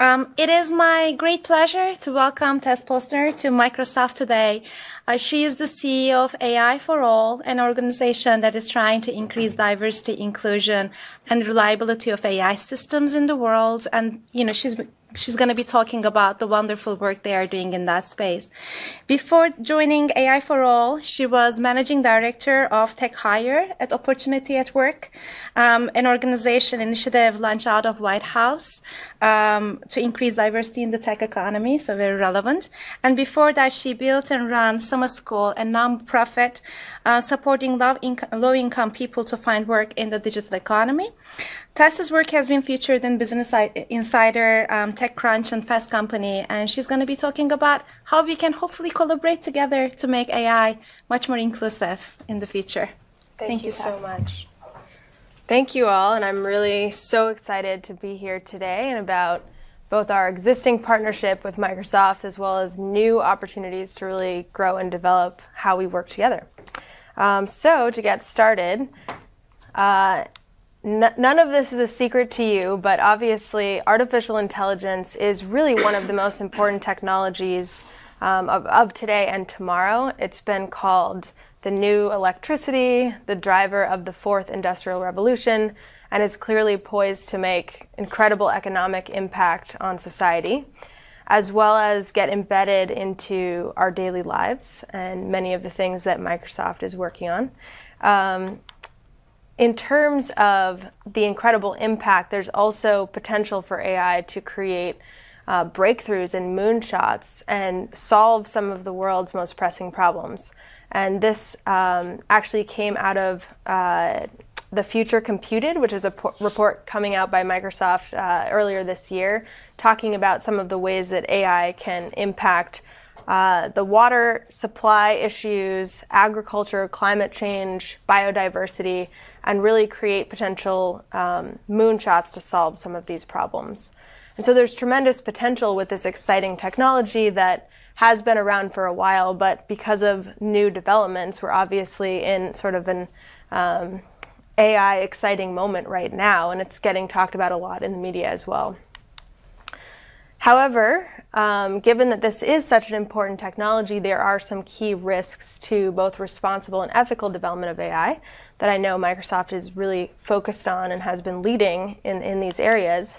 Um, it is my great pleasure to welcome Tess Posner to Microsoft today. Uh, she is the CEO of AI for All, an organization that is trying to increase diversity, inclusion, and reliability of AI systems in the world. And, you know, she's she's going to be talking about the wonderful work they are doing in that space. Before joining AI for All, she was managing director of TechHire at Opportunity at Work, um, an organization initiative launched out of White House um, to increase diversity in the tech economy, so very relevant. And before that, she built and ran Samaschool, a nonprofit uh, supporting low-income people to find work in the digital economy. Tessa's work has been featured in Business Insider, um, TechCrunch, and Fast Company, and she's going to be talking about how we can hopefully collaborate together to make AI much more inclusive in the future. Thank, Thank you, you so much. Thank you all, and I'm really so excited to be here today and about both our existing partnership with Microsoft as well as new opportunities to really grow and develop how we work together. Um, so, to get started, uh, none of this is a secret to you, but obviously, artificial intelligence is really one of the most important technologies um, of, of, today and tomorrow. It's been called the new electricity, the driver of the fourth industrial revolution, and is clearly poised to make incredible economic impact on society, as well as get embedded into our daily lives and many of the things that Microsoft is working on. Um, in terms of the incredible impact, there's also potential for AI to create uh, breakthroughs and moonshots and solve some of the world's most pressing problems. And this um, actually came out of uh, the Future Computed, which is a po- report coming out by Microsoft uh, earlier this year, talking about some of the ways that AI can impact uh, the water supply issues, agriculture, climate change, biodiversity, and really create potential um, moonshots to solve some of these problems. And so there's tremendous potential with this exciting technology that has been around for a while, but because of new developments, we're obviously in sort of an um, AI exciting moment right now, and it's getting talked about a lot in the media as well. However, um, given that this is such an important technology, there are some key risks to both responsible and ethical development of AI that I know Microsoft is really focused on and has been leading in, in these areas.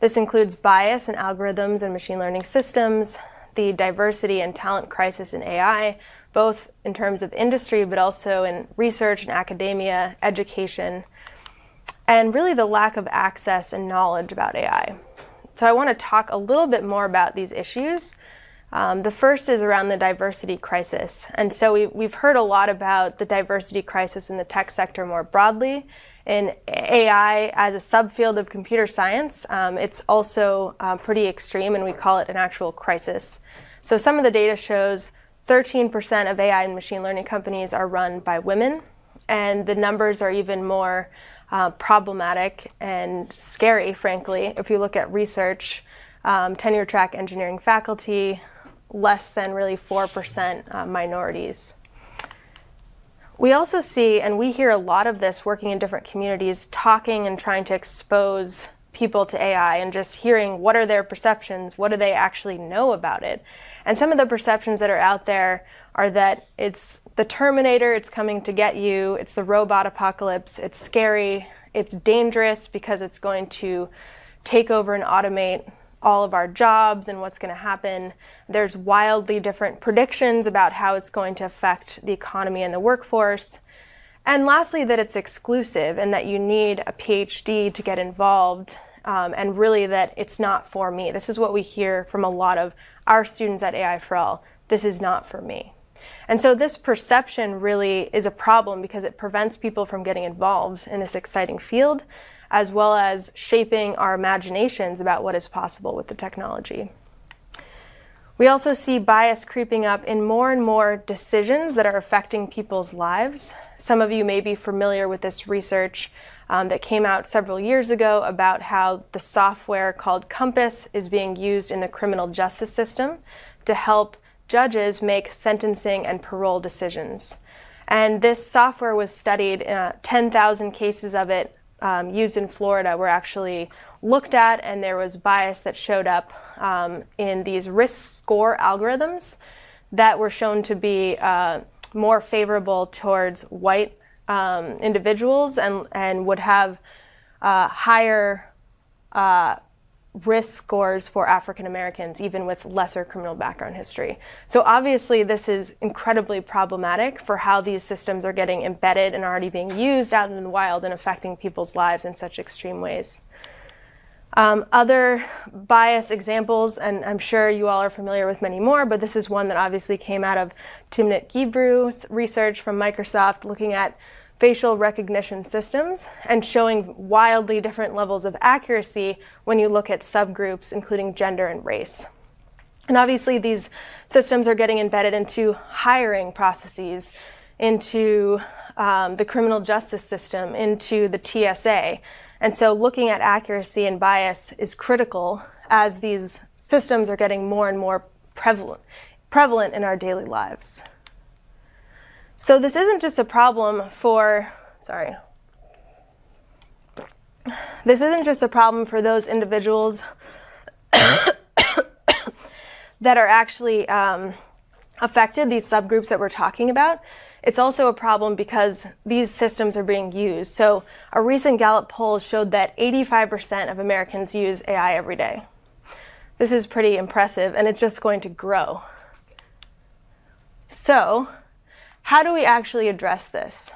This includes bias in algorithms and machine learning systems, the diversity and talent crisis in AI, both in terms of industry but also in research and academia, education, and really the lack of access and knowledge about AI. So I want to talk a little bit more about these issues um, the first is around the diversity crisis. And so we, we've heard a lot about the diversity crisis in the tech sector more broadly. In AI as a subfield of computer science, um, it's also uh, pretty extreme, and we call it an actual crisis. So some of the data shows 13% of AI and machine learning companies are run by women, and the numbers are even more uh, problematic and scary, frankly, if you look at research. Um, tenure track engineering faculty, less than really 4% uh, minorities. We also see, and we hear a lot of this working in different communities, talking and trying to expose people to AI and just hearing what are their perceptions, what do they actually know about it. And some of the perceptions that are out there are that it's the Terminator, it's coming to get you, it's the robot apocalypse, it's scary, it's dangerous because it's going to take over and automate all of our jobs and what's going to happen. There's wildly different predictions about how it's going to affect the economy and the workforce. And lastly, that it's exclusive and that you need a PhD to get involved, um, and really that it's not for me. This is what we hear from a lot of our students at AI for All. This is not for me. And so this perception really is a problem because it prevents people from getting involved in this exciting field as well as shaping our imaginations about what is possible with the technology. We also see bias creeping up in more and more decisions that are affecting people's lives. Some of you may be familiar with this research um, that came out several years ago about how the software called COMPAS is being used in the criminal justice system to help judges make sentencing and parole decisions. And this software was studied, uh, 10,000 cases of it um, used in Florida were actually looked at, and there was bias that showed up um, in these risk score algorithms that were shown to be uh, more favorable towards white um, individuals and, and would have uh, higher uh, risk scores for African Americans, even with lesser criminal background history. So obviously, this is incredibly problematic for how these systems are getting embedded and already being used out in the wild and affecting people's lives in such extreme ways. Um, other bias examples, and I'm sure you all are familiar with many more, but this is one that obviously came out of Timnit Gebru's research from Microsoft looking at facial recognition systems and showing wildly different levels of accuracy when you look at subgroups, including gender and race. And obviously, these systems are getting embedded into hiring processes, into um, the criminal justice system, into the TSA. And so, looking at accuracy and bias is critical as these systems are getting more and more prevalent, prevalent in our daily lives. So this isn't just a problem for, sorry, this isn't just a problem for those individuals that are actually um, affected, these subgroups that we're talking about. It's also a problem because these systems are being used. So a recent Gallup poll showed that 85% of Americans use AI every day. This is pretty impressive, and it's just going to grow. So, how do we actually address this?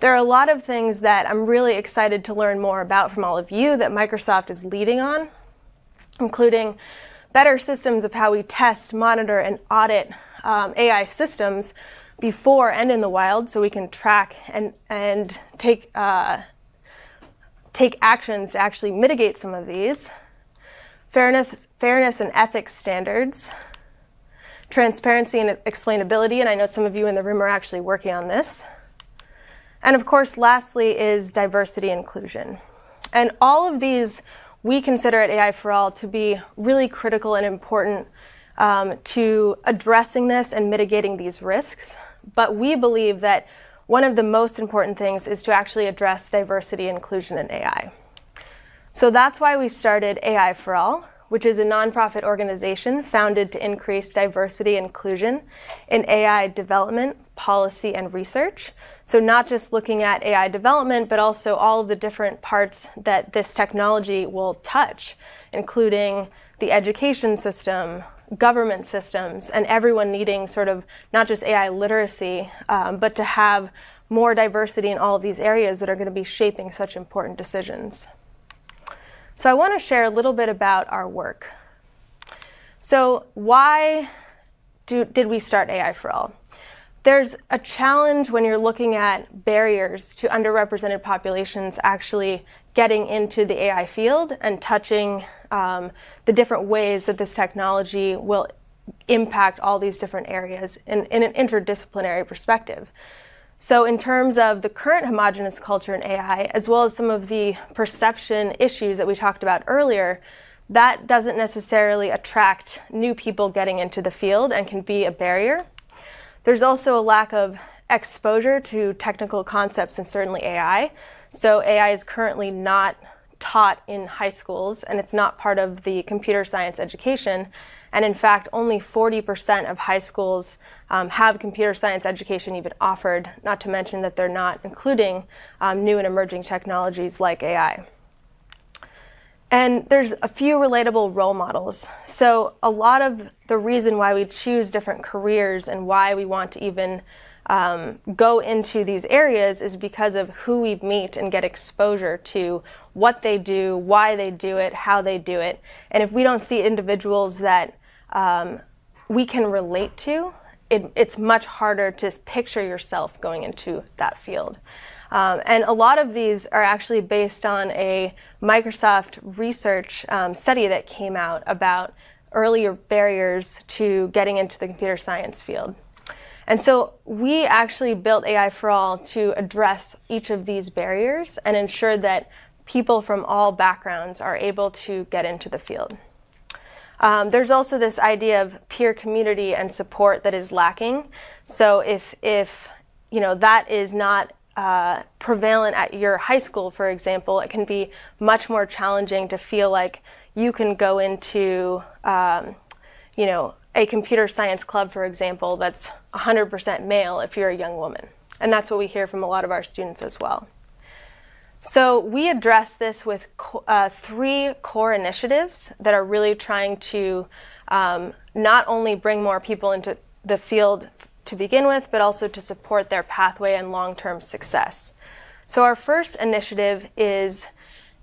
There are a lot of things that I'm really excited to learn more about from all of you that Microsoft is leading on, including better systems of how we test, monitor, and audit um, AI systems before and in the wild so we can track and, and take, uh, take actions to actually mitigate some of these. Fairness, fairness and ethics standards, transparency and explainability, and I know some of you in the room are actually working on this. And of course, lastly, is diversity inclusion. And all of these we consider at AI for All to be really critical and important um, to addressing this and mitigating these risks. But we believe that one of the most important things is to actually address diversity inclusion in AI. So that's why we started AI for All, which is a nonprofit organization founded to increase diversity and inclusion in AI development, policy, and research. So, not just looking at AI development, but also all of the different parts that this technology will touch, including the education system, government systems, and everyone needing sort of not just AI literacy, um, but to have more diversity in all of these areas that are going to be shaping such important decisions. So I want to share a little bit about our work. So why do, did we start AI for All? There's a challenge when you're looking at barriers to underrepresented populations actually getting into the AI field and touching um, the different ways that this technology will impact all these different areas in, in an interdisciplinary perspective. So, in terms of the current homogenous culture in AI, as well as some of the perception issues that we talked about earlier, that doesn't necessarily attract new people getting into the field and can be a barrier. There's also a lack of exposure to technical concepts and certainly AI. So, AI is currently not taught in high schools and it's not part of the computer science education. And in fact, only 40% of high schools um, have computer science education even offered, not to mention that they're not including um, new and emerging technologies like AI. And there's a few relatable role models. So, a lot of the reason why we choose different careers and why we want to even um, go into these areas is because of who we meet and get exposure to what they do, why they do it, how they do it. And if we don't see individuals that um, we can relate to, it, it's much harder to picture yourself going into that field. Um, and a lot of these are actually based on a Microsoft research um, study that came out about earlier barriers to getting into the computer science field. And so we actually built AI for All to address each of these barriers and ensure that people from all backgrounds are able to get into the field. Um, there's also this idea of peer community and support that is lacking. So if if you know that is not uh, prevalent at your high school, for example, it can be much more challenging to feel like you can go into, um, you know, a computer science club, for example, that's 100% male if you're a young woman. And that's what we hear from a lot of our students as well. So we address this with uh, three core initiatives that are really trying to um, not only bring more people into the field to begin with, but also to support their pathway and long-term success. So our first initiative is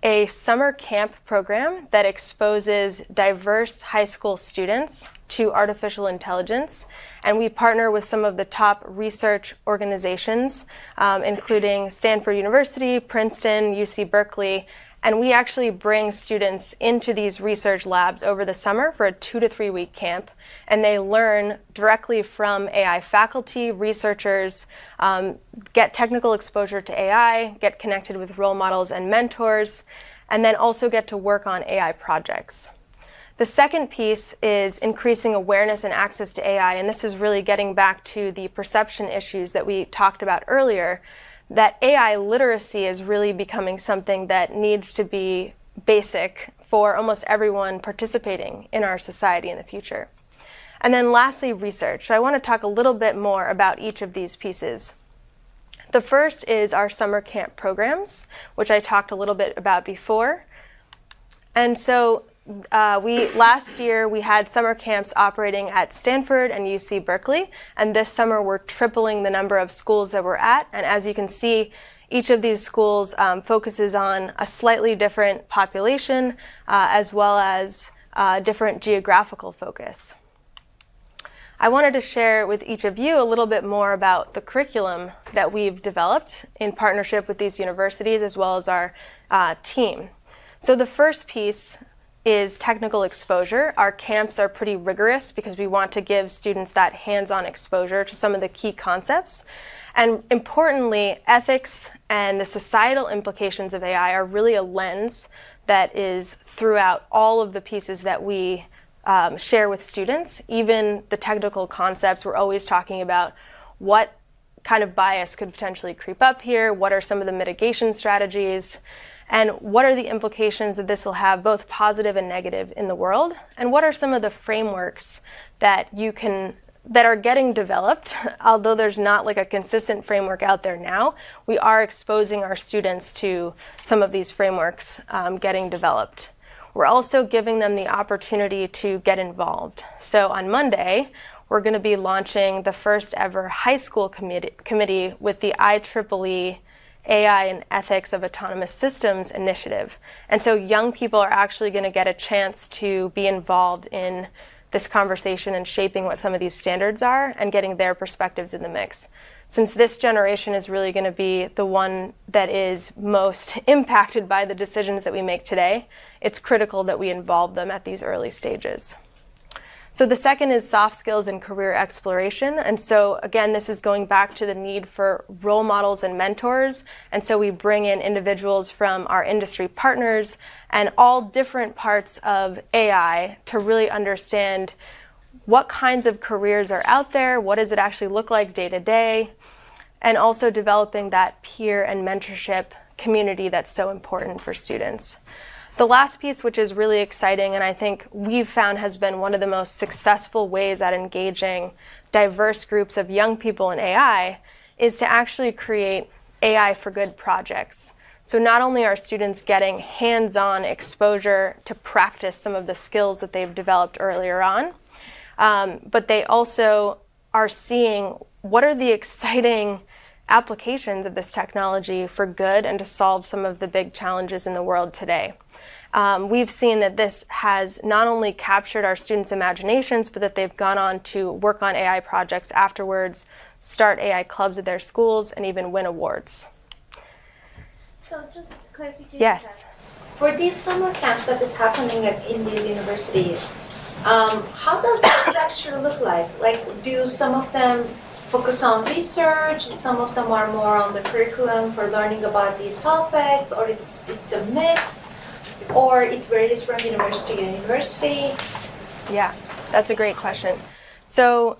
a summer camp program that exposes diverse high school students to artificial intelligence. And we partner with some of the top research organizations, um, including Stanford University, Princeton, UC Berkeley. And we actually bring students into these research labs over the summer for a two to three week camp. And they learn directly from AI faculty, researchers, um, get technical exposure to AI, get connected with role models and mentors, and then also get to work on AI projects. The second piece is increasing awareness and access to AI, and this is really getting back to the perception issues that we talked about earlier, that AI literacy is really becoming something that needs to be basic for almost everyone participating in our society in the future. And then lastly, research. So I want to talk a little bit more about each of these pieces. The first is our summer camp programs, which I talked a little bit about before. And so uh, we last year we had summer camps operating at Stanford and UC Berkeley, and this summer we're tripling the number of schools that we're at. And as you can see, each of these schools um, focuses on a slightly different population uh, as well as uh, different geographical focus. I wanted to share with each of you a little bit more about the curriculum that we've developed in partnership with these universities as well as our uh, team. So the first piece is technical exposure. Our camps are pretty rigorous because we want to give students that hands-on exposure to some of the key concepts. And importantly, ethics and the societal implications of AI are really a lens that is throughout all of the pieces that we um, share with students. Even the technical concepts, we're always talking about what kind of bias could potentially creep up here, what are some of the mitigation strategies, and what are the implications that this will have both positive and negative in the world? And what are some of the frameworks that you can that are getting developed? Although there's not like a consistent framework out there now we are exposing our students to some of these frameworks um, getting developed. We're also giving them the opportunity to get involved. So on monday we're going to be launching the first ever high school committee, committee with the IEEE AI and Ethics of Autonomous Systems initiative. And so young people are actually going to get a chance to be involved in this conversation and shaping what some of these standards are and getting their perspectives in the mix. Since this generation is really going to be the one that is most impacted by the decisions that we make today, it's critical that we involve them at these early stages. So the second is soft skills and career exploration. And so again, this is going back to the need for role models and mentors. And so we bring in individuals from our industry partners and all different parts of AI to really understand what kinds of careers are out there, what does it actually look like day to day, and also developing that peer and mentorship community that's so important for students. The last piece, which is really exciting and I think we've found has been one of the most successful ways at engaging diverse groups of young people in AI, is to actually create AI for Good projects. So not only are students getting hands-on exposure to practice some of the skills that they've developed earlier on, um, but they also are seeing what are the exciting applications of this technology for good and to solve some of the big challenges in the world today um, we've seen that this has not only captured our students' imaginations, but that they've gone on to work on AI projects afterwards, start AI clubs at their schools, and even win awards. So just clarification. Yes. For these summer camps that is happening at, in these universities, um, how does the structure look like? Like, do some of them focus on research? Some of them are more on the curriculum for learning about these topics, or it's it's a mix? Or it varies from university to university? Yeah, that's a great question. So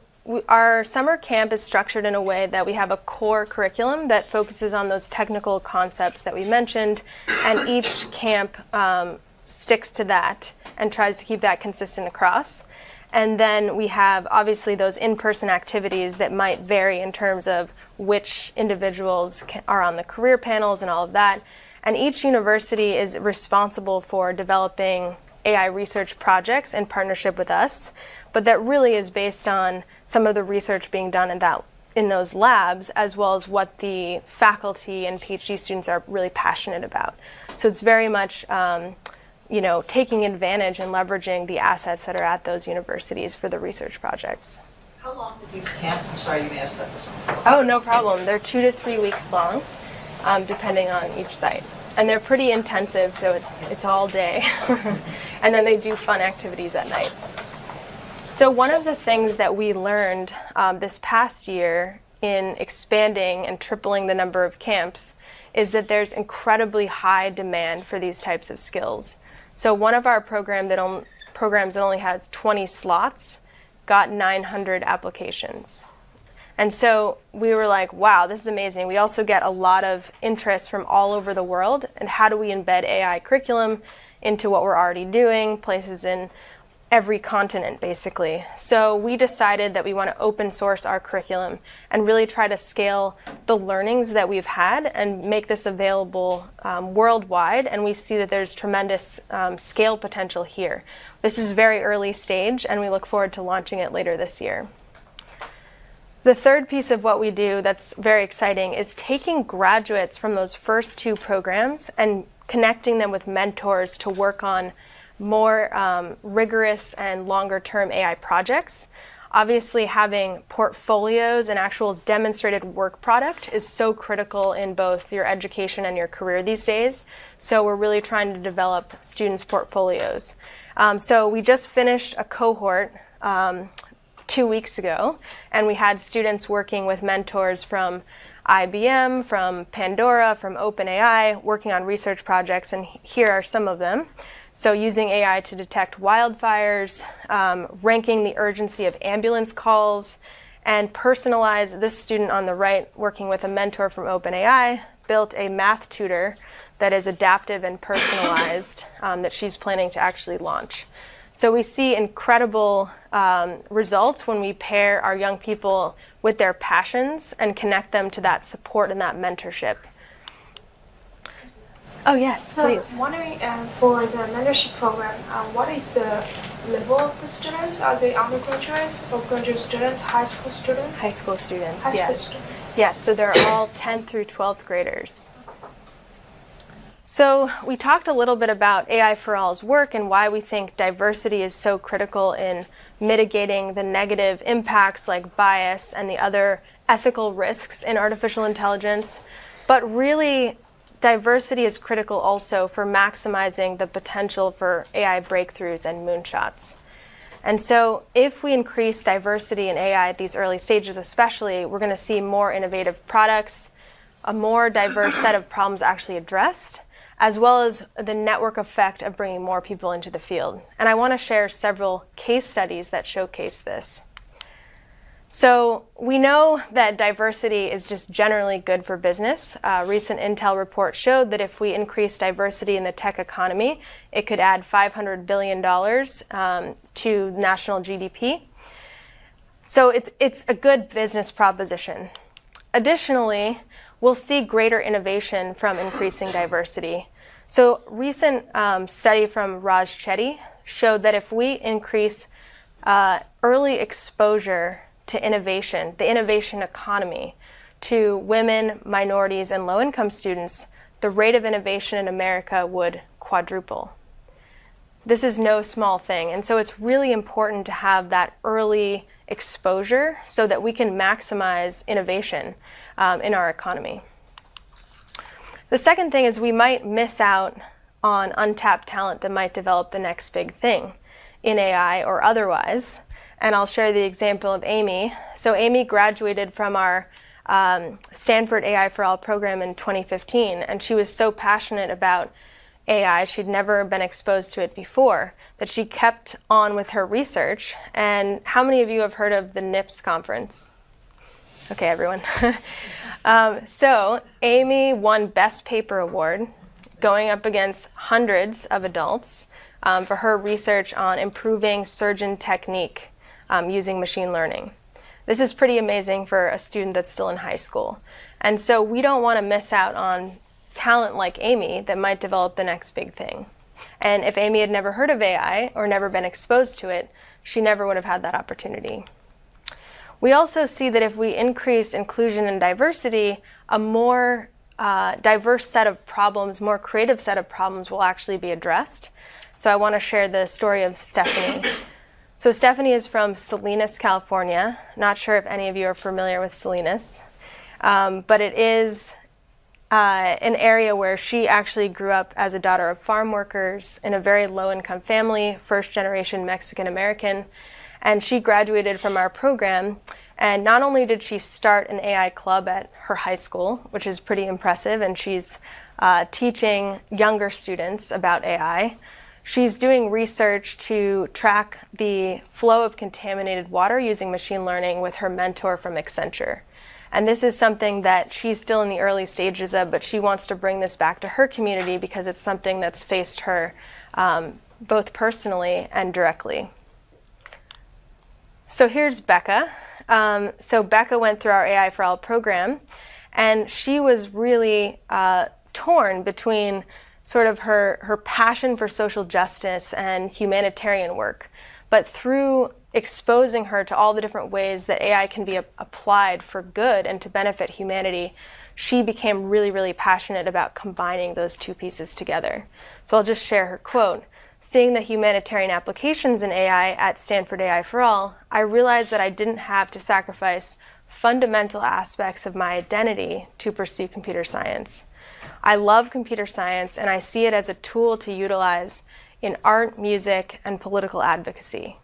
our summer camp is structured in a way that we have a core curriculum that focuses on those technical concepts that we mentioned, and each camp um, sticks to that and tries to keep that consistent across. And then we have obviously those in person activities that might vary in terms of which individuals can, are on the career panels and all of that. And each university is responsible for developing AI research projects in partnership with us, but that really is based on some of the research being done in that in those labs as well as what the faculty and PhD students are really passionate about. So it's very much um, you know, taking advantage and leveraging the assets that are at those universities for the research projects. How long is each camp? I'm sorry you may have said this one. Oh, no problem. They're two to three weeks long, um, depending on each site. And they're pretty intensive, so it's, it's all day. and then they do fun activities at night. So, one of the things that we learned um, this past year in expanding and tripling the number of camps is that there's incredibly high demand for these types of skills. So one of our program that on, programs that only has 20 slots got 900 applications. And so we were like, wow, this is amazing. We also get a lot of interest from all over the world. And how do we embed AI curriculum into what we're already doing, places in every continent basically. So we decided that we want to open source our curriculum and really try to scale the learnings that we've had and make this available um, worldwide. And we see that there's tremendous um, scale potential here. This is very early stage and we look forward to launching it later this year. The third piece of what we do that's very exciting is taking graduates from those first two programs and connecting them with mentors to work on more um, rigorous and longer term AI projects. Obviously, having portfolios and actual demonstrated work product is so critical in both your education and your career these days. So, we're really trying to develop students' portfolios. Um, so, we just finished a cohort um, two weeks ago, and we had students working with mentors from IBM, from Pandora, from OpenAI, working on research projects, and here are some of them. So, using AI to detect wildfires, um, ranking the urgency of ambulance calls, and personalize this student on the right, working with a mentor from OpenAI, built a math tutor that is adaptive and personalized um, that she's planning to actually launch. So, we see incredible um, results when we pair our young people with their passions and connect them to that support and that mentorship. Oh yes, so please. Wondering um, for the mentorship program, um, what is the level of the students? Are they undergraduates or graduate students, high school students? High school students. High yes. school students. Yes. So they're all 10th through 12th graders. So we talked a little bit about AI for All's work and why we think diversity is so critical in mitigating the negative impacts like bias and the other ethical risks in artificial intelligence. But really, diversity is critical also for maximizing the potential for AI breakthroughs and moonshots. And so, if we increase diversity in AI at these early stages, especially, we're going to see more innovative products, a more diverse set of problems actually addressed, as well as the network effect of bringing more people into the field. And I want to share several case studies that showcase this. So we know that diversity is just generally good for business. A recent Intel report showed that if we increase diversity in the tech economy, it could add $500 billion um, to national GDP. So it's, it's a good business proposition. Additionally, we'll see greater innovation from increasing diversity. So recent um, study from Raj Chetty showed that if we increase uh, early exposure to innovation, the innovation economy, to women, minorities, and low income students, the rate of innovation in America would quadruple. This is no small thing, and so it's really important to have that early exposure so that we can maximize innovation um, in our economy. The second thing is we might miss out on untapped talent that might develop the next big thing in AI or otherwise and I'll share the example of Amy. So, Amy graduated from our um, Stanford AI for All program in 2015, and she was so passionate about AI, she'd never been exposed to it before, that she kept on with her research. And how many of you have heard of the NIPS conference? Okay, everyone. um, so, Amy won Best Paper Award, going up against hundreds of adults um, for her research on improving surgeon technique um, using machine learning. This is pretty amazing for a student that's still in high school. And so we don't want to miss out on talent like Amy that might develop the next big thing. And if Amy had never heard of AI or never been exposed to it, she never would have had that opportunity. We also see that if we increase inclusion and diversity, a more uh, diverse set of problems, more creative set of problems will actually be addressed. So I want to share the story of Stephanie. so Stephanie is from Salinas, California. Not sure if any of you are familiar with Salinas, um, but it is uh, an area where she actually grew up as a daughter of farm workers in a very low income family, first generation Mexican American and she graduated from our program. And not only did she start an AI club at her high school, which is pretty impressive, and she's uh, teaching younger students about AI, she's doing research to track the flow of contaminated water using machine learning with her mentor from Accenture. And this is something that she's still in the early stages of, but she wants to bring this back to her community because it's something that's faced her um, both personally and directly. So here's Becca. Um, so Becca went through our AI for All program, and she was really uh, torn between sort of her, her passion for social justice and humanitarian work. But through exposing her to all the different ways that AI can be applied for good and to benefit humanity, she became really, really passionate about combining those two pieces together. So I'll just share her quote. Seeing the humanitarian applications in AI at Stanford AI for All, I realized that I didn't have to sacrifice fundamental aspects of my identity to pursue computer science. I love computer science and I see it as a tool to utilize in art, music, and political advocacy.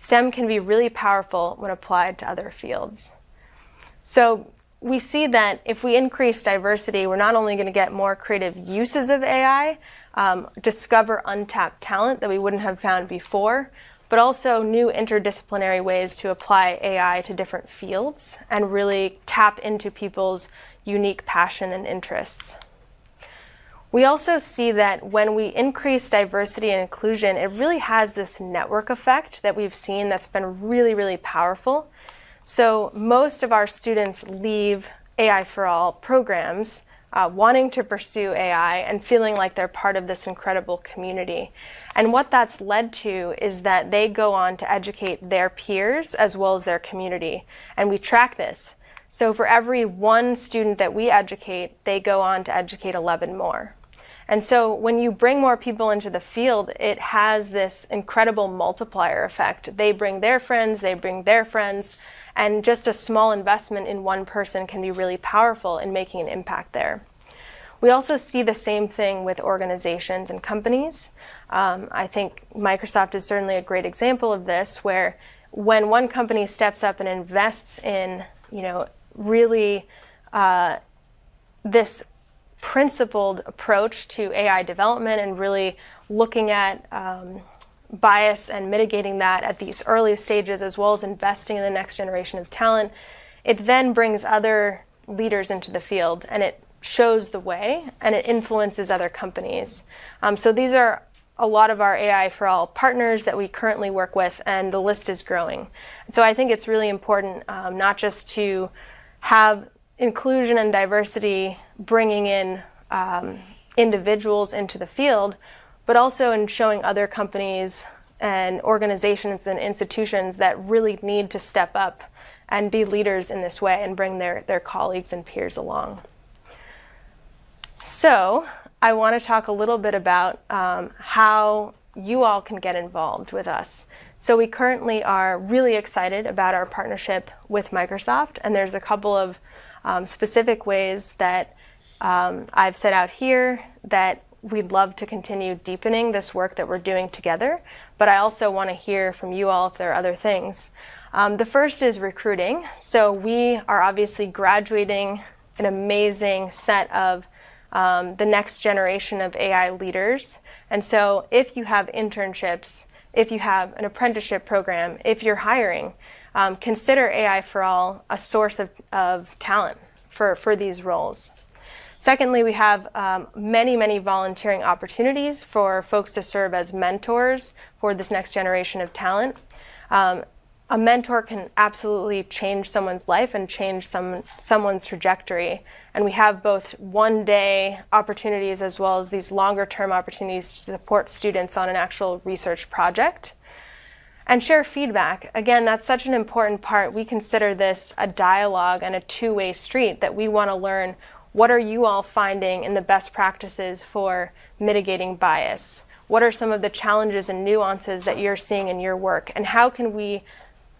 STEM can be really powerful when applied to other fields. So we see that if we increase diversity, we're not only going to get more creative uses of AI, um, discover untapped talent that we wouldn't have found before, but also new interdisciplinary ways to apply AI to different fields and really tap into people's unique passion and interests. We also see that when we increase diversity and inclusion, it really has this network effect that we've seen that's been really, really powerful. So most of our students leave AI for All programs uh, wanting to pursue AI and feeling like they're part of this incredible community. And what that's led to is that they go on to educate their peers as well as their community. And we track this. So for every one student that we educate, they go on to educate 11 more. And so when you bring more people into the field, it has this incredible multiplier effect. They bring their friends, they bring their friends, and just a small investment in one person can be really powerful in making an impact there. We also see the same thing with organizations and companies. Um, I think Microsoft is certainly a great example of this, where when one company steps up and invests in, you know, really uh, this principled approach to AI development and really looking at um, bias and mitigating that at these early stages, as well as investing in the next generation of talent, it then brings other leaders into the field and it shows the way and it influences other companies. Um, so these are a lot of our AI for All partners that we currently work with, and the list is growing. So I think it's really important um, not just to have inclusion and diversity bringing in um, individuals into the field, but also in showing other companies and organizations and institutions that really need to step up and be leaders in this way and bring their, their colleagues and peers along. So, I want to talk a little bit about um, how you all can get involved with us. So, we currently are really excited about our partnership with Microsoft, and there's a couple of um, specific ways that um, I've set out here that we'd love to continue deepening this work that we're doing together, but I also want to hear from you all if there are other things. Um, the first is recruiting. So we are obviously graduating an amazing set of um, the next generation of AI leaders. And so, if you have internships, if you have an apprenticeship program, if you're hiring, um, consider AI for All a source of, of talent for, for these roles. Secondly, we have um, many, many volunteering opportunities for folks to serve as mentors for this next generation of talent. Um, a mentor can absolutely change someone's life and change some, someone's trajectory. And we have both one day opportunities as well as these longer term opportunities to support students on an actual research project. And share feedback. Again, that's such an important part. We consider this a dialogue and a two way street that we want to learn what are you all finding in the best practices for mitigating bias? What are some of the challenges and nuances that you're seeing in your work? And how can we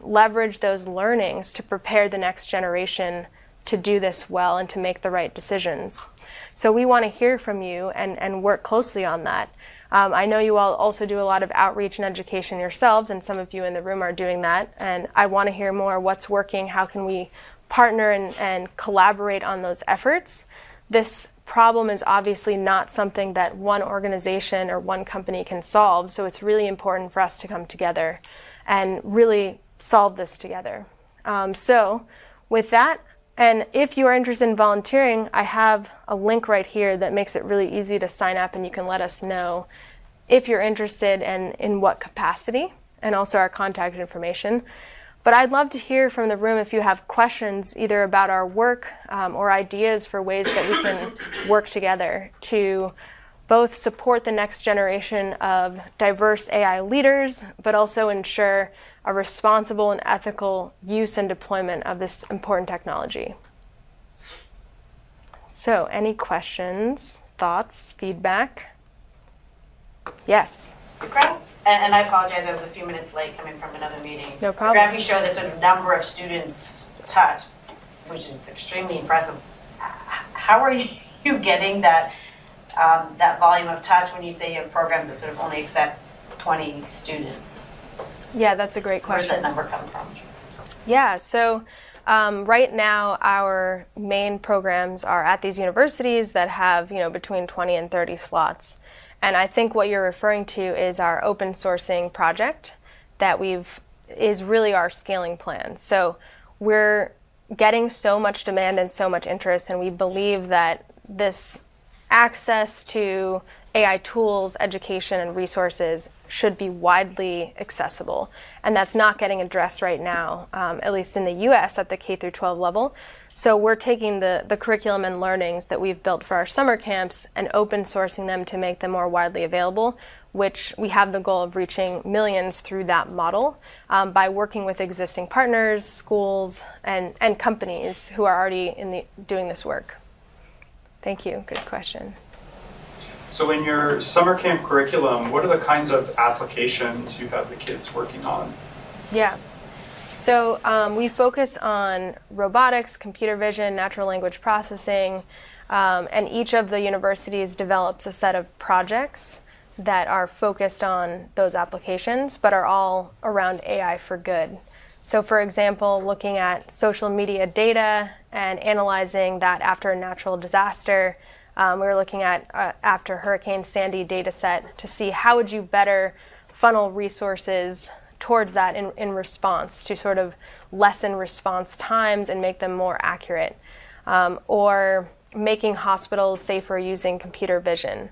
leverage those learnings to prepare the next generation to do this well and to make the right decisions. So we want to hear from you and, and work closely on that. Um, I know you all also do a lot of outreach and education yourselves, and some of you in the room are doing that. And I want to hear more what's working, how can we partner and, and collaborate on those efforts. This problem is obviously not something that one organization or one company can solve, so it's really important for us to come together and really solve this together. Um, so, with that, and if you are interested in volunteering, I have a link right here that makes it really easy to sign up, and you can let us know if you're interested and in what capacity, and also our contact information. But I'd love to hear from the room if you have questions either about our work um, or ideas for ways that we can work together to both support the next generation of diverse AI leaders, but also ensure a responsible and ethical use and deployment of this important technology. So, any questions, thoughts, feedback? Yes. The graph, and I apologize, I was a few minutes late coming from another meeting. No problem. The graph you showed the sort of number of students touched, which is extremely impressive. How are you getting that um, that volume of touch when you say you have programs that sort of only accept 20 students? Yeah, that's a great So question. that number come from? Yeah, so um, right now our main programs are at these universities that have you know between 20 and 30 slots, and I think what you're referring to is our open sourcing project that we've is really our scaling plan. So we're getting so much demand and so much interest, and we believe that this access to AI tools, education, and resources should be widely accessible. And that's not getting addressed right now, um, at least in the US at the K through 12 level. So we're taking the, the curriculum and learnings that we've built for our summer camps and open sourcing them to make them more widely available, which we have the goal of reaching millions through that model um, by working with existing partners, schools, and, and companies who are already in the, doing this work. Thank you. Good question. So in your summer camp curriculum, what are the kinds of applications you have the kids working on? Yeah. So um, we focus on robotics, computer vision, natural language processing, um, and each of the universities develops a set of projects that are focused on those applications, but are all around AI for good. So, for example, looking at social media data and analyzing that after a natural disaster. Um, we were looking at uh, after Hurricane Sandy data set to see how would you better funnel resources towards that in, in response to sort of lessen response times and make them more accurate. Um, or making hospitals safer using computer vision.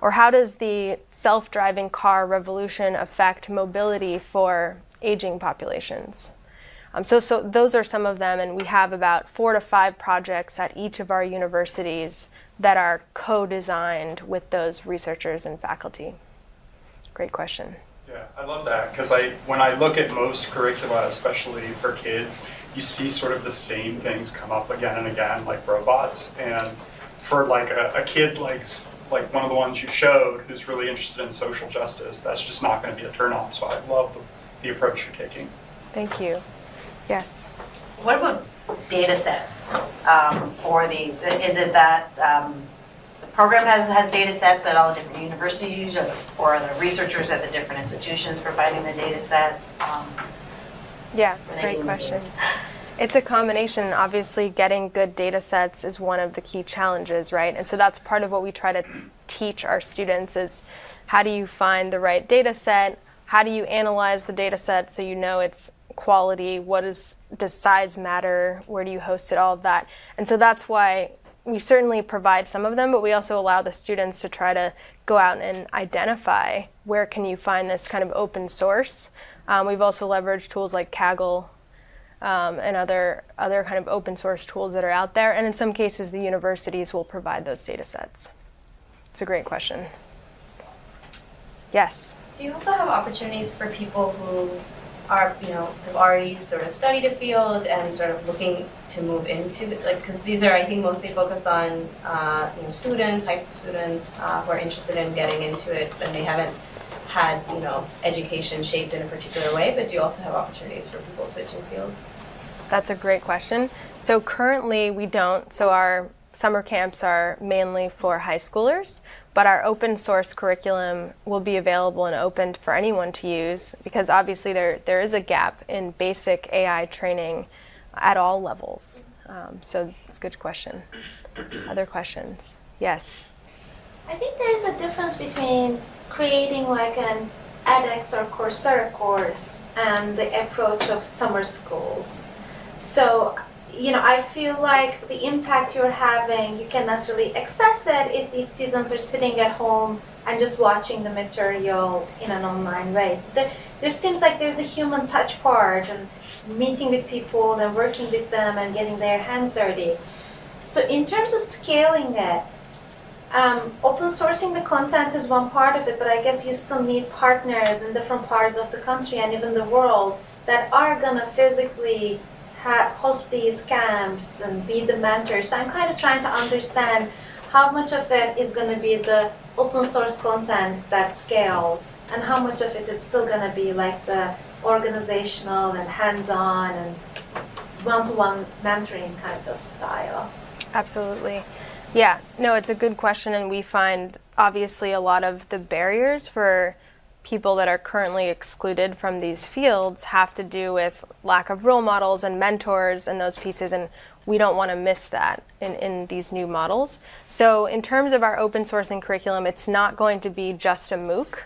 Or how does the self driving car revolution affect mobility for aging populations? Um, so, so those are some of them, and we have about four to five projects at each of our universities that are co-designed with those researchers and faculty. Great question. Yeah, I love that because I, when I look at most curricula, especially for kids, you see sort of the same things come up again and again, like robots. And for like a, a kid like like one of the ones you showed, who's really interested in social justice, that's just not going to be a turn on. So I love the, the approach you're taking. Thank you. Yes. What about data sets um, for these? Is it that um, the program has, has data sets that all the different universities use, or, or are the researchers at the different institutions providing the data sets? Um, Yeah, great question. It's a combination. Obviously, getting good data sets is one of the key challenges, right? And so that's part of what we try to teach our students is how do you find the right data set? How do you analyze the data set so you know its quality? What is does size matter? Where do you host it? All of that. And so that's why we certainly provide some of them, but we also allow the students to try to go out and identify where can you find this kind of open source. Um, we've also leveraged tools like Kaggle um, and other other kind of open source tools that are out there. And in some cases, the universities will provide those data sets. It's a great question. Yes. Do you also have opportunities for people who are, you know, have already sort of studied a field and sort of looking to move into, like, because these are, I think, mostly focused on, uh, you know, students, high school students uh, who are interested in getting into it and they haven't had, you know, education shaped in a particular way, but do you also have opportunities for people switching fields? That's a great question. So currently we don't. So our summer camps are mainly for high schoolers, but our open source curriculum will be available and open for anyone to use because obviously there, there is a gap in basic AI training at all levels. Um, so it's a good question. Other questions? Yes. I think there's a difference between creating like an edX or Coursera course and the approach of summer schools. So, you know, I feel like the impact you're having, you cannot really access it if these students are sitting at home and just watching the material in an online way. So there, there seems like there's a human touch part and meeting with people and working with them and getting their hands dirty. So in terms of scaling it, um, open sourcing the content is one part of it, but I guess you still need partners in different parts of the country and even the world that are gonna physically ha- host these camps and be the mentor. So I'm kind of trying to understand how much of it is gonna be the open source content that scales, and how much of it is still gonna be like the organizational and hands-on and one-to-one mentoring kind of style. Absolutely. Yeah, no, it's a good question, and we find obviously a lot of the barriers for people that are currently excluded from these fields have to do with lack of role models and mentors and those pieces, and we don't want to miss that in, in these new models. So, in terms of our open sourcing curriculum, it's not going to be just a MOOC.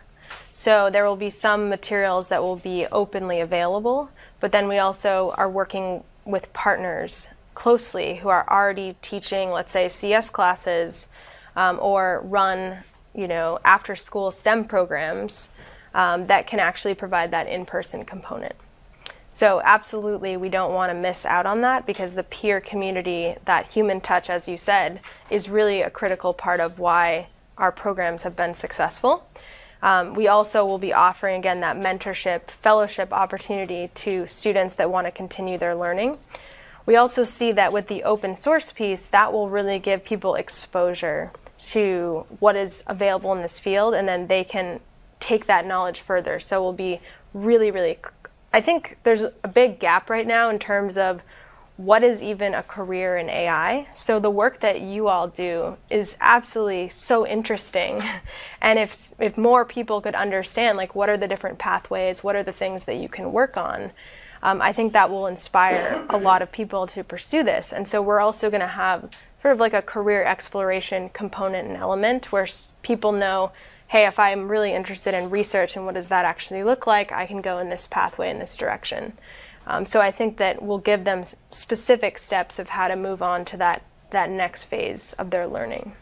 So, there will be some materials that will be openly available, but then we also are working with partners closely who are already teaching, let's say, CS classes um, or run, you know, after school STEM programs um, that can actually provide that in person component. So, absolutely, we don't want to miss out on that because the peer community, that human touch, as you said, is really a critical part of why our programs have been successful. Um, we also will be offering again that mentorship, fellowship opportunity to students that want to continue their learning. We also see that with the open source piece, that will really give people exposure to what is available in this field, and then they can take that knowledge further. So we'll be really, really. I think there's a big gap right now in terms of what is even a career in AI. So the work that you all do is absolutely so interesting. And if if more people could understand like what are the different pathways, what are the things that you can work on, um, I think that will inspire a lot of people to pursue this. And so we're also going to have sort of like a career exploration component and element where people know, hey, if I'm really interested in research and what does that actually look like, I can go in this pathway in this direction. Um, so I think that we'll give them specific steps of how to move on to that, that next phase of their learning.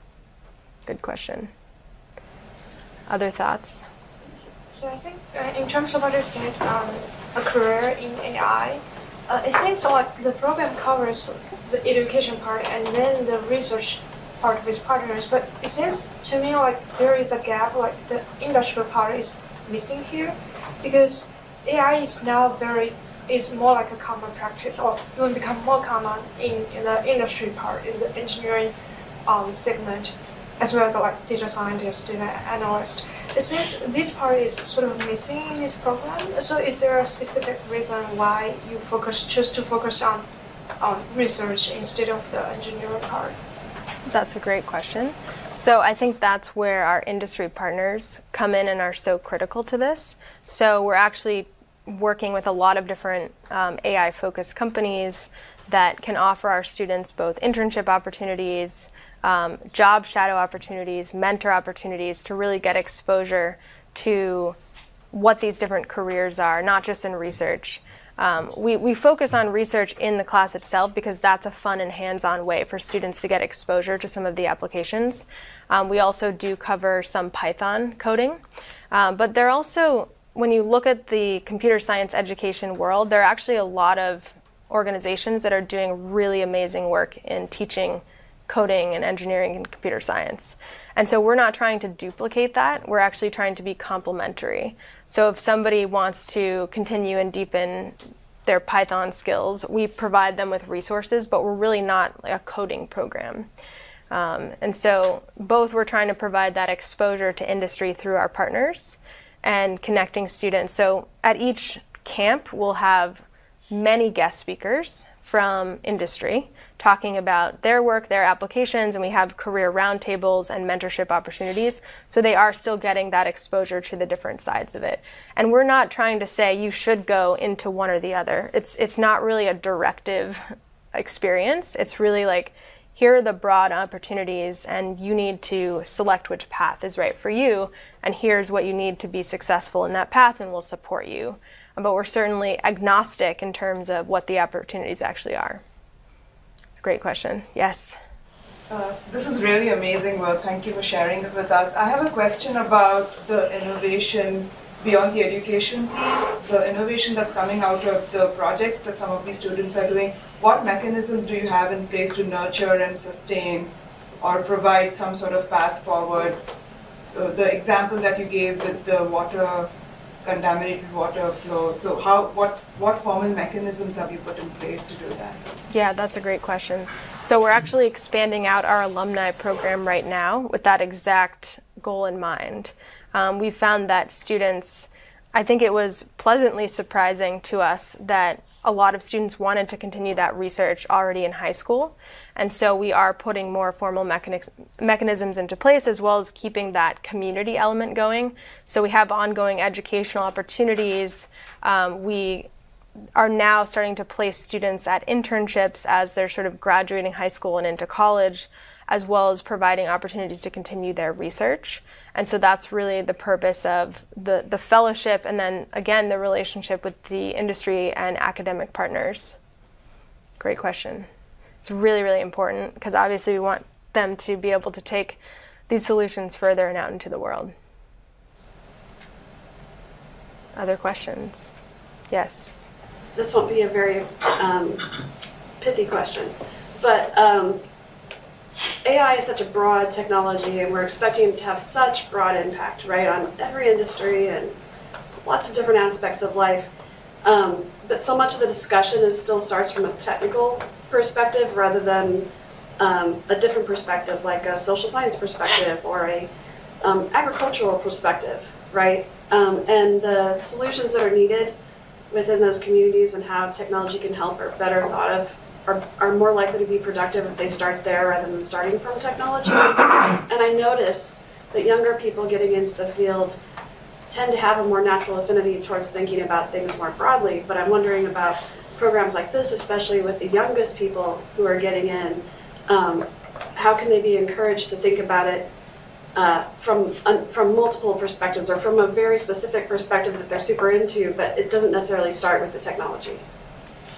Good question. Other thoughts? So I think uh, in terms of what you said, um, a career in AI, uh, it seems like the program covers the education part and then the research part with partners. But it seems to me like there is a gap, like the industrial part is missing here, because AI is now very is more like a common practice, or even become more common in, in the industry part, in the engineering um, segment, as well as like data scientist, data analyst. It seems this part is sort of missing in this program. So is there a specific reason why you focus choose to focus on on research instead of the engineering part? That's a great question. So I think that's where our industry partners come in and are so critical to this. So we're actually working with a lot of different um, AI focused companies that can offer our students both internship opportunities, um, job shadow opportunities, mentor opportunities to really get exposure to what these different careers are, not just in research. Um, we, we focus on research in the class itself because that's a fun and hands-on way for students to get exposure to some of the applications. Um, we also do cover some Python coding, um, but there are also, when you look at the computer science education world, there are actually a lot of organizations that are doing really amazing work in teaching coding and engineering and computer science. And so we're not trying to duplicate that, we're actually trying to be complementary. So if somebody wants to continue and deepen their Python skills, we provide them with resources, but we're really not a coding program. Um, and so both we're trying to provide that exposure to industry through our partners and connecting students. So at each camp, we'll have many guest speakers from industry talking about their work, their applications, and we have career roundtables and mentorship opportunities. So they are still getting that exposure to the different sides of it. And we're not trying to say you should go into one or the other. It's it's not really a directive experience. It's really like here are the broad opportunities and you need to select which path is right for you and here's what you need to be successful in that path and we'll support you. But we're certainly agnostic in terms of what the opportunities actually are. Great question. Yes. Uh, this is really amazing work. Thank you for sharing it with us. I have a question about the innovation beyond the education piece, the innovation that's coming out of the projects that some of these students are doing. What mechanisms do you have in place to nurture and sustain or provide some sort of path forward? Uh, the example that you gave with the water contaminated water flow. So how what what formal mechanisms have you put in place to do that? Yeah, that's a great question. So we're actually expanding out our alumni program right now with that exact goal in mind. Um, we found that students, I think it was pleasantly surprising to us that a lot of students wanted to continue that research already in high school. And so we are putting more formal mechanisms into place as well as keeping that community element going. So we have ongoing educational opportunities. Um, we are now starting to place students at internships as they're sort of graduating high school and into college, as well as providing opportunities to continue their research. And so that's really the purpose of the, the fellowship and then again the relationship with the industry and academic partners. Great question. It's really, really important because obviously we want them to be able to take these solutions further and out into the world. Other questions? Yes. This won't be a very um, pithy question, but um, AI is such a broad technology, and we're expecting it to have such broad impact, right, on every industry and lots of different aspects of life. Um, but so much of the discussion is still starts from a technical perspective rather than um, a different perspective, like a social science perspective or a um, agricultural perspective, right? Um, and the solutions that are needed within those communities and how technology can help are better thought of, are, are more likely to be productive if they start there rather than starting from technology. and I notice that younger people getting into the field tend to have a more natural affinity towards thinking about things more broadly, but I'm wondering about programs like this, especially with the youngest people who are getting in, um, how can they be encouraged to think about it uh, from uh, from multiple perspectives or from a very specific perspective that they're super into, but it doesn't necessarily start with the technology.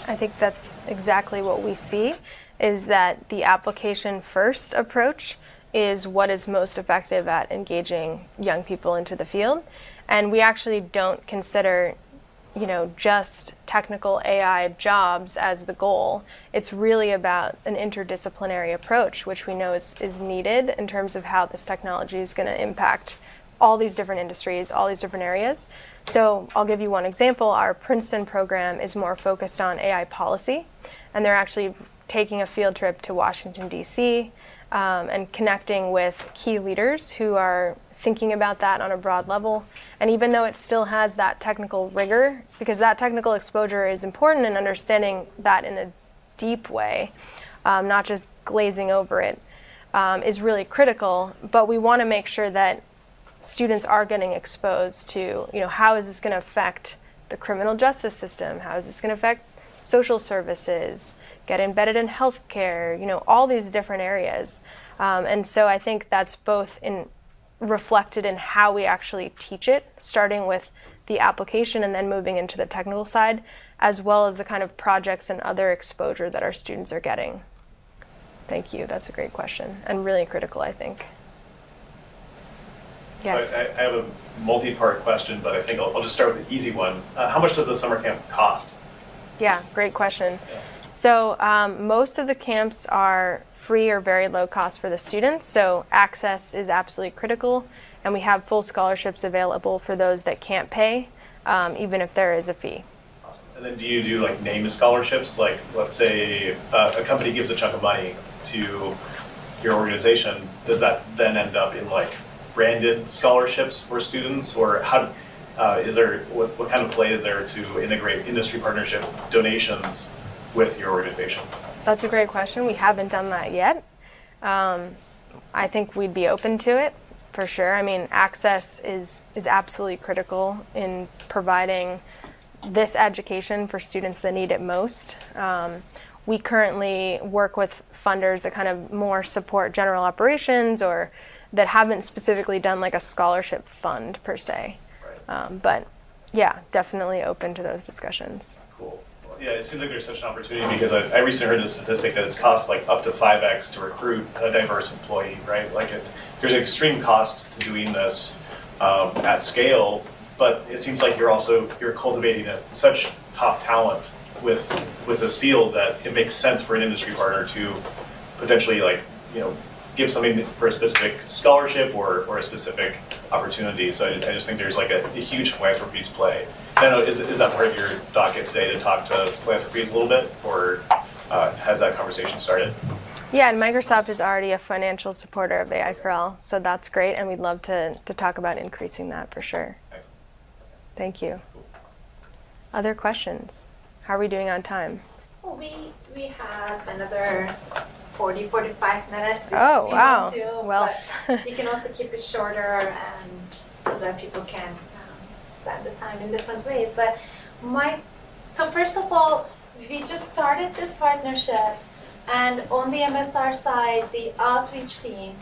I think that's exactly what we see is that the application first approach is what is most effective at engaging young people into the field. And we actually don't consider you know, just technical AI jobs as the goal. It's really about an interdisciplinary approach, which we know is, is needed in terms of how this technology is going to impact all these different industries, all these different areas. So I'll give you one example. Our Princeton program is more focused on AI policy, and they're actually taking a field trip to Washington, D.C. Um, and connecting with key leaders who are thinking about that on a broad level. And even though it still has that technical rigor, because that technical exposure is important in understanding that in a deep way, um, not just glazing over it, um, is really critical. But we want to make sure that students are getting exposed to, you know, how is this going to affect the criminal justice system? How is this going to affect social services? Get embedded in healthcare, you know, all these different areas. Um, and so I think that's both in reflected in how we actually teach it, starting with the application and then moving into the technical side, as well as the kind of projects and other exposure that our students are getting. Thank you. That's a great question and really critical, I think. Yes. I, I, have a multi-part question, but I think I'll, I'll just start with the easy one. Uh, how much does the summer camp cost? Yeah, great question. Yeah. So um, most of the camps are free or very low cost for the students, so access is absolutely critical, and we have full scholarships available for those that can't pay, um, even if there is a fee. Awesome. And then do you do like name scholarships? Like, let's say uh, a company gives a chunk of money to your organization, does that then end up in like branded scholarships for students, or how? Uh, is there what, what kind of play is there to integrate industry partnership donations with your organization? That's a great question. We haven't done that yet. Um, I think we'd be open to it for sure. I mean, access is is absolutely critical in providing this education for students that need it most. Um, we currently work with funders that kind of more support general operations or that haven't specifically done like a scholarship fund per se. Right. Um, but yeah, definitely open to those discussions. Cool. yeah, it seems like there's such an opportunity because I, I recently heard a statistic that it's cost like up to 5x to recruit a diverse employee, right? Like it, there's an extreme cost to doing this um, at scale, but it seems like you're also, you're cultivating a, such top talent with with this field that it makes sense for an industry partner to potentially like you know give something for a specific scholarship or, or a specific opportunity. So I, I just think there's like a, a huge philanthropies play. I don't know, is, is that part of your docket today to talk to philanthropies a little bit, or uh, has that conversation started? Yeah, and Microsoft is already a financial supporter of AI for All, so that's great, and we'd love to, to talk about increasing that for sure. Excellent. Thank you. Other questions? How are we doing on time? Well, we, we have another 40, 45 minutes. Oh, wow. To, well, you can also keep it shorter and so that people can um, spend the time in different ways. But my, so first of all, we just started this partnership and on the MSR side, the outreach team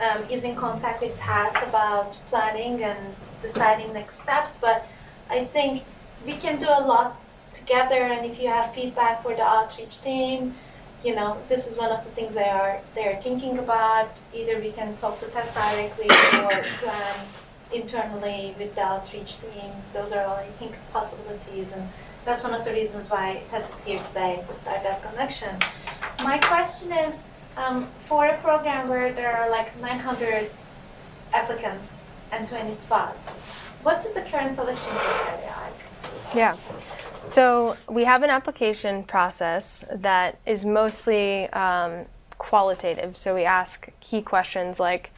um, is in contact with Tess about planning and deciding next steps. But I think we can do a lot together and if you have feedback for the outreach team, you know, this is one of the things they are they're thinking about. Either we can talk to Tess directly or plan internally with the outreach team. Those are all I think possibilities and that's one of the reasons why Tess is here today to start that connection. My question is, um, for a program where there are like 900 applicants and 20 spots, what is the current selection criteria like? Yeah. So we have an application process that is mostly um, qualitative. So we ask key questions like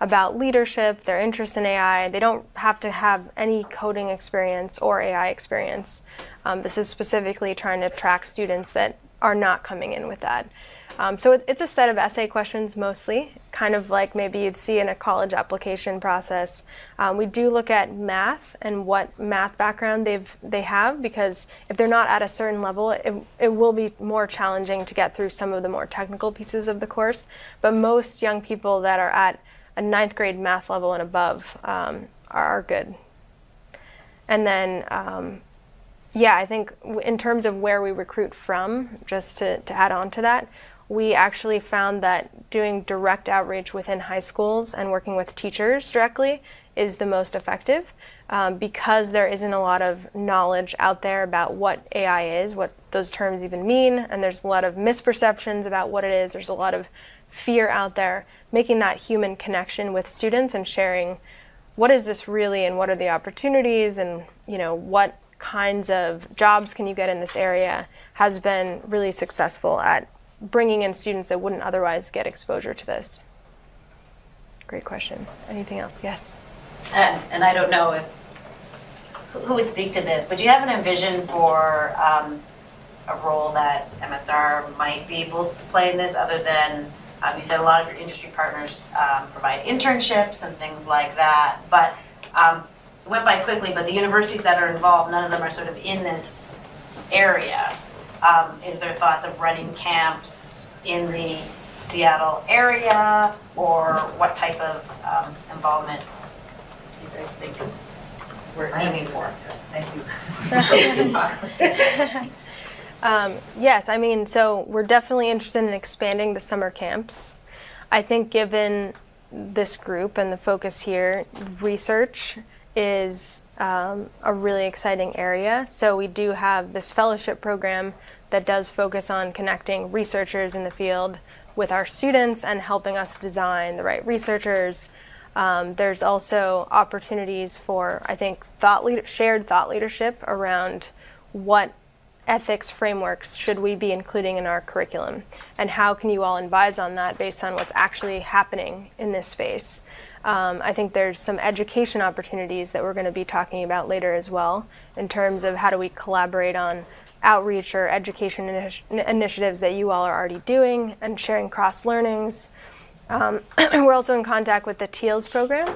about leadership, their interest in AI. They don't have to have any coding experience or AI experience. Um, this is specifically trying to track students that are not coming in with that. Um, so it, it's a set of essay questions mostly, kind of like maybe you'd see in a college application process. Um, we do look at math and what math background they've they have because if they're not at a certain level, it, it will be more challenging to get through some of the more technical pieces of the course. But most young people that are at a ninth grade math level and above um, are good. And then um, yeah, I think in terms of where we recruit from, just to, to add on to that, we actually found that doing direct outreach within high schools and working with teachers directly is the most effective um, because there isn't a lot of knowledge out there about what AI is, what those terms even mean, and there's a lot of misperceptions about what it is. There's a lot of fear out there. Making that human connection with students and sharing what is this really and what are the opportunities and you know what kinds of jobs can you get in this area has been really successful at bringing in students that wouldn't otherwise get exposure to this? Great question. Anything else? Yes. And, and I don't know if who would speak to this, but do you have an envision for um, a role that MSR might be able to play in this, other than um, you said a lot of your industry partners um, provide internships and things like that, but um, it went by quickly, but the universities that are involved, none of them are sort of in this area. Um, is there thoughts of running camps in the Seattle area, or what type of um, involvement do you guys think we're aiming for? Yes, thank you. Um, yes, I mean, so we're definitely interested in expanding the summer camps. I think given this group and the focus here, research is um, a really exciting area. So we do have this fellowship program that does focus on connecting researchers in the field with our students and helping us design the right researchers. Um, there's also opportunities for, I think, thought shared thought leadership around what ethics frameworks should we be including in our curriculum? And how can you all advise on that based on what's actually happening in this space? Um, I think there's some education opportunities that we're going to be talking about later as well, in terms of how do we collaborate on outreach or education initi- initiatives that you all are already doing and sharing cross learnings. Um, we're also in contact with the TEALS program.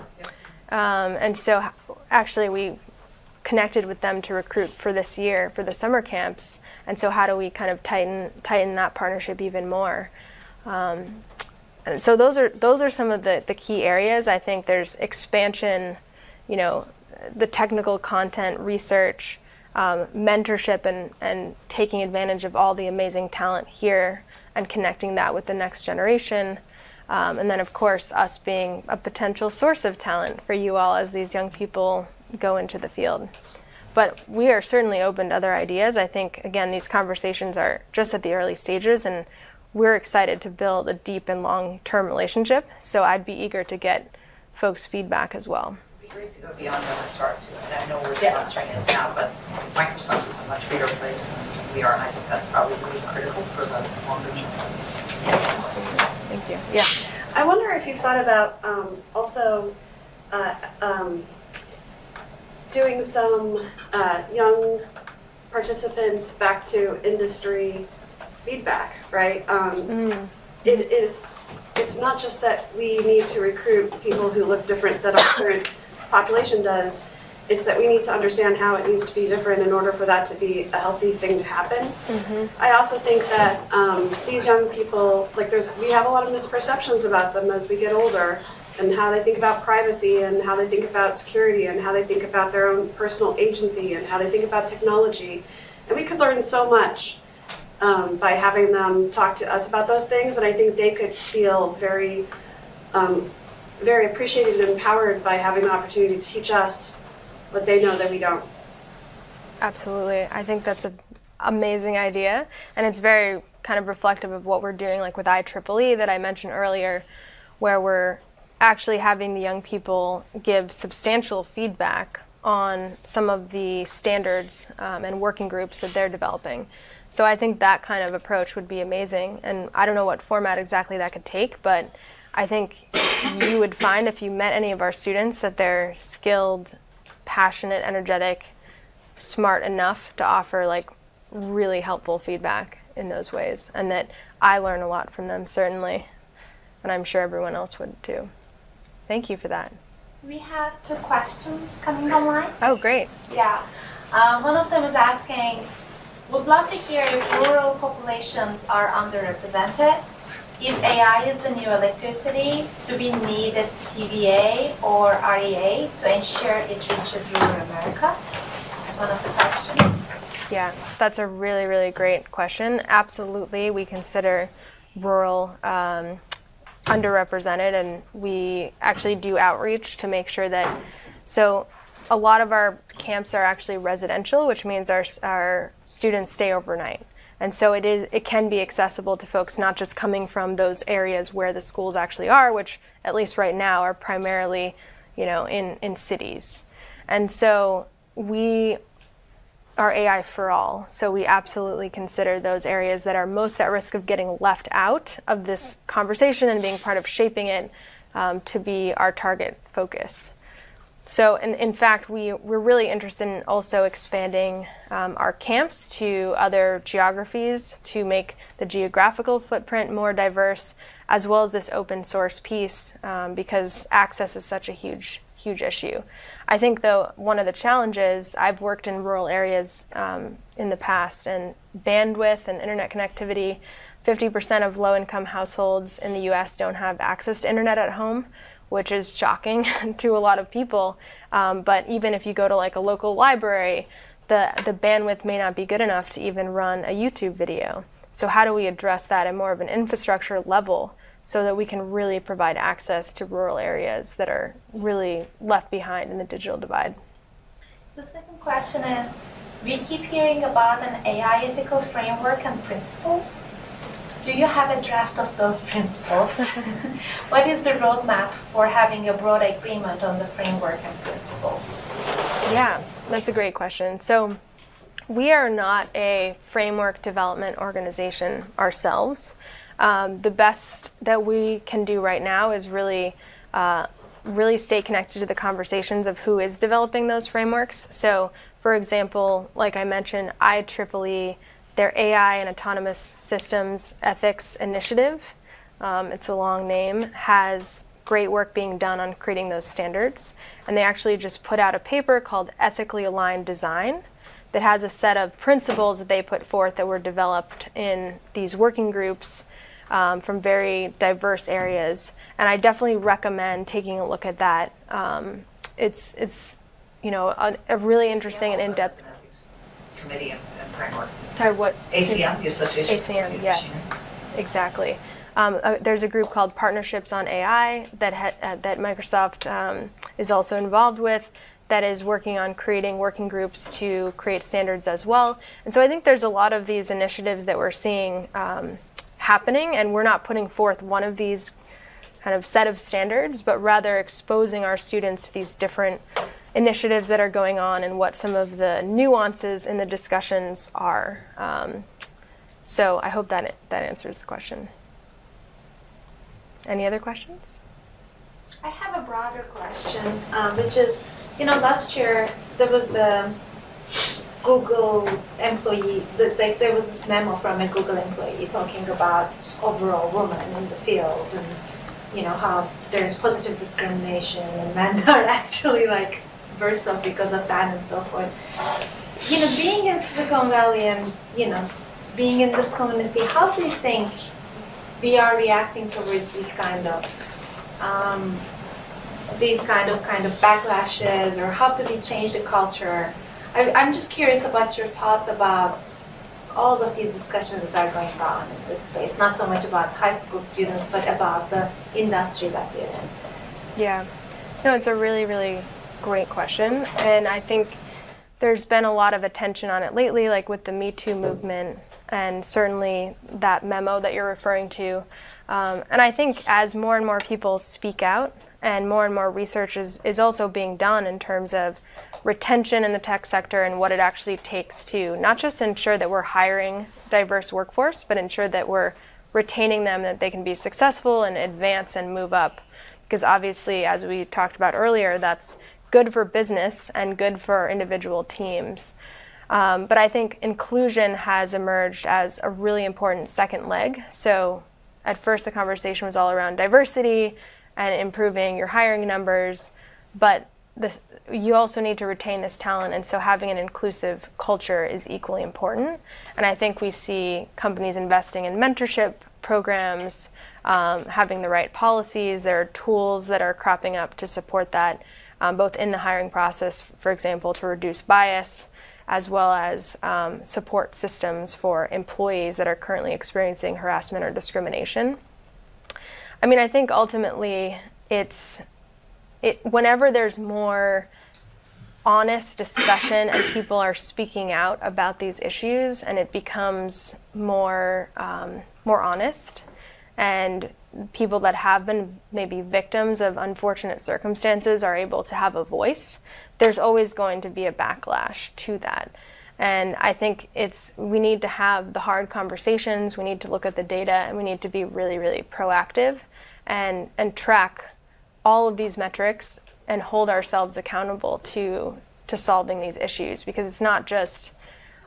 Um, and so, actually, we connected with them to recruit for this year for the summer camps. And so, how do we kind of tighten tighten that partnership even more? Um, and so those are those are some of the, the key areas. I think there's expansion, you know, the technical content research, um, mentorship, and and taking advantage of all the amazing talent here and connecting that with the next generation. Um, and then, of course, us being a potential source of talent for you all as these young people go into the field. But we are certainly open to other ideas. I think, again, these conversations are just at the early stages, and we're excited to build a deep and long term relationship. So I'd be eager to get folks' feedback as well. It'd be great to go beyond MSR too. And I know we're sponsoring it now, but Microsoft is a much bigger place than we are, and I think that's probably really critical for the longer term. Thank you. Yeah. I wonder if you've thought about um, also uh, um, doing some uh, young participants back to industry feedback, right? Um, It is, it's not just that we need to recruit people who look different than our current population does. It's that we need to understand how it needs to be different in order for that to be a healthy thing to happen. I also think that um, these young people, like there's, we have a lot of misperceptions about them as we get older and how they think about privacy and how they think about security and how they think about their own personal agency and how they think about technology. And we could learn so much um, by having them talk to us about those things. And I think they could feel very, um, very appreciated and empowered by having the opportunity to teach us what they know that we don't. Absolutely. I think that's an amazing idea. And it's very kind of reflective of what we're doing, like with IEEE that I mentioned earlier, where we're actually having the young people give substantial feedback on some of the standards um, and working groups that they're developing. So I think that kind of approach would be amazing. And I don't know what format exactly that could take, but I think you would find if you met any of our students that they're skilled, passionate, energetic, smart enough to offer like really helpful feedback in those ways. And that I learn a lot from them, certainly. And I'm sure everyone else would too. Thank you for that. We have two questions coming online. Oh, great. Yeah. Um, one of them is asking, would love to hear if rural populations are underrepresented. If AI is the new electricity, do we need a TVA or REA to ensure it reaches rural America? That's one of the questions. Yeah, that's a really, really great question. Absolutely, we consider rural um, underrepresented, and we actually do outreach to make sure that. So, a lot of our camps are actually residential, which means our our students stay overnight, and so it is it can be accessible to folks not just coming from those areas where the schools actually are, which at least right now are primarily, you know, in in cities, and so we are AI for all. So we absolutely consider those areas that are most at risk of getting left out of this conversation and being part of shaping it um, to be our target focus. So, in, in fact, we, we're really interested in also expanding um, our camps to other geographies to make the geographical footprint more diverse, as well as this open source piece, um, because access is such a huge, huge issue. I think, though, one of the challenges, I've worked in rural areas um, in the past, and bandwidth and internet connectivity, 50% of low income households in the US don't have access to internet at home, which is shocking to a lot of people. Um, but even if you go to like a local library, the, the bandwidth may not be good enough to even run a YouTube video. So, how do we address that at more of an infrastructure level so that we can really provide access to rural areas that are really left behind in the digital divide? The second question is we keep hearing about an AI ethical framework and principles. Do you have a draft of those principles? what is the roadmap for having a broad agreement on the framework and principles? Yeah, that's a great question. So, we are not a framework development organization ourselves. Um, the best that we can do right now is really, uh, really stay connected to the conversations of who is developing those frameworks. So, for example, like I mentioned, IEEE their AI and Autonomous Systems Ethics Initiative, um, it's a long name, has great work being done on creating those standards. And they actually just put out a paper called Ethically Aligned Design that has a set of principles that they put forth that were developed in these working groups um, from very diverse areas. And I definitely recommend taking a look at that. Um, it's, it's you know, a, a really interesting and in-depth committee and, and framework. Sorry, what? ACM, the Association. ACM, yes, exactly. Um, uh, there's a group called Partnerships on AI that ha- uh, that Microsoft um, is also involved with. That is working on creating working groups to create standards as well. And so I think there's a lot of these initiatives that we're seeing um, happening, and we're not putting forth one of these kind of set of standards, but rather exposing our students to these different initiatives that are going on and what some of the nuances in the discussions are. Um, so I hope that that answers the question. Any other questions? I have a broader question, um, which is, you know, last year there was the Google employee, the, like there was this memo from a Google employee talking about overall women in the field and you know how there's positive discrimination and men are actually like worse off because of that and so forth. You know, being in Silicon Valley and, you know, being in this community, how do you think we are reacting towards these kind of um, these kind of kind of backlashes or how do we change the culture? I, I'm just curious about your thoughts about all of these discussions that are going on in this space, not so much about high school students, but about the industry that we're in. Yeah. No, it's a really, really great question. And I think there's been a lot of attention on it lately, like with the Me Too movement, and certainly that memo that you're referring to. Um, and I think as more and more people speak out, and more and more research is, is also being done in terms of retention in the tech sector and what it actually takes to not just ensure that we're hiring diverse workforce, but ensure that we're retaining them, that they can be successful and advance and move up. Because obviously, as we talked about earlier, that's good for business and good for individual teams. Um, but I think inclusion has emerged as a really important second leg. So at first, the conversation was all around diversity and improving your hiring numbers, but this, you also need to retain this talent, and so having an inclusive culture is equally important. And I think we see companies investing in mentorship programs, um, having the right policies. There are tools that are cropping up to support that um, both in the hiring process, for example, to reduce bias, as well as um, support systems for employees that are currently experiencing harassment or discrimination. I mean, I think ultimately it's it, whenever there's more honest discussion and people are speaking out about these issues and it becomes more um, more honest and people that have been maybe victims of unfortunate circumstances are able to have a voice, there's always going to be a backlash to that. And I think it's we need to have the hard conversations, we need to look at the data, and we need to be really, really proactive and and track all of these metrics and hold ourselves accountable to to solving these issues because it's not just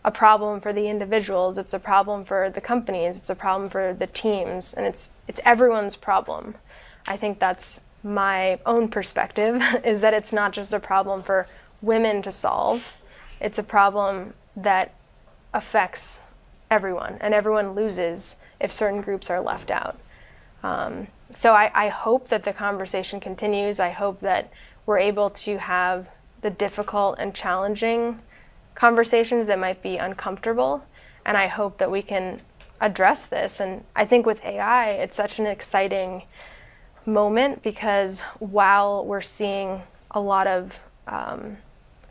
a problem for the individuals, it's a problem for the companies, it's a problem for the teams, and it's it's everyone's problem. I think that's my own perspective is that it's not just a problem for women to solve. It's a problem that affects everyone, and everyone loses if certain groups are left out. Um, so I, I hope that the conversation continues. I hope that we're able to have the difficult and challenging conversations that might be uncomfortable. And I hope that we can address this. And I think with AI, it's such an exciting moment because while we're seeing a lot of um,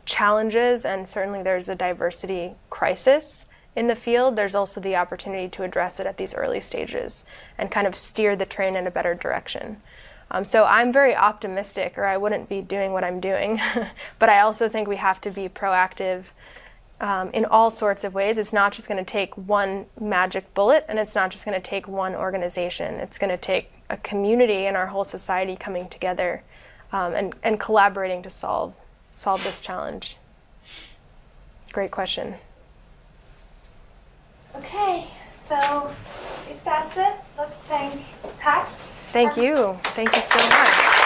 challenges, and certainly there's a diversity crisis in the field, there's also the opportunity to address it at these early stages and kind of steer the train in a better direction. Um, so I'm very optimistic, or I wouldn't be doing what I'm doing. but I also think we have to be proactive um, in all sorts of ways. It's not just going to take one magic bullet, and it's not just going to take one organization. It's going to take a community and our whole society coming together um, and, and collaborating to solve solve this challenge. Great question. Okay, so if that's it, let's thank Tess. Thank you. Thank you so much.